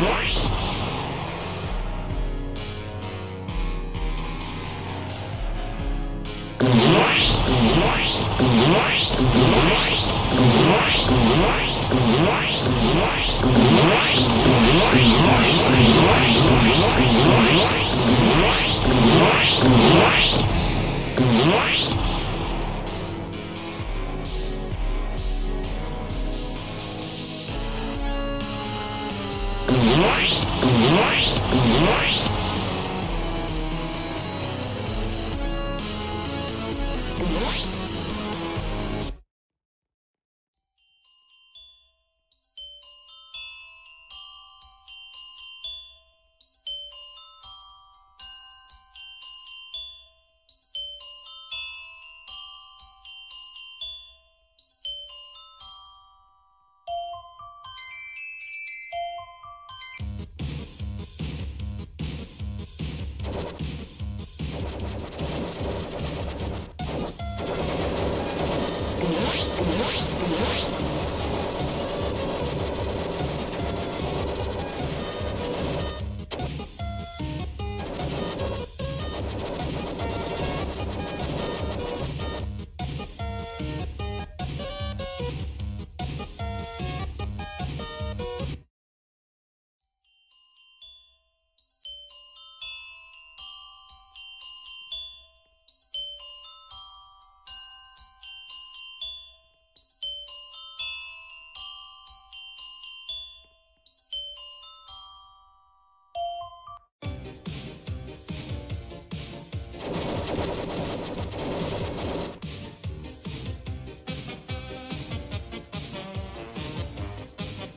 Christ! Nice.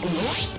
Voice.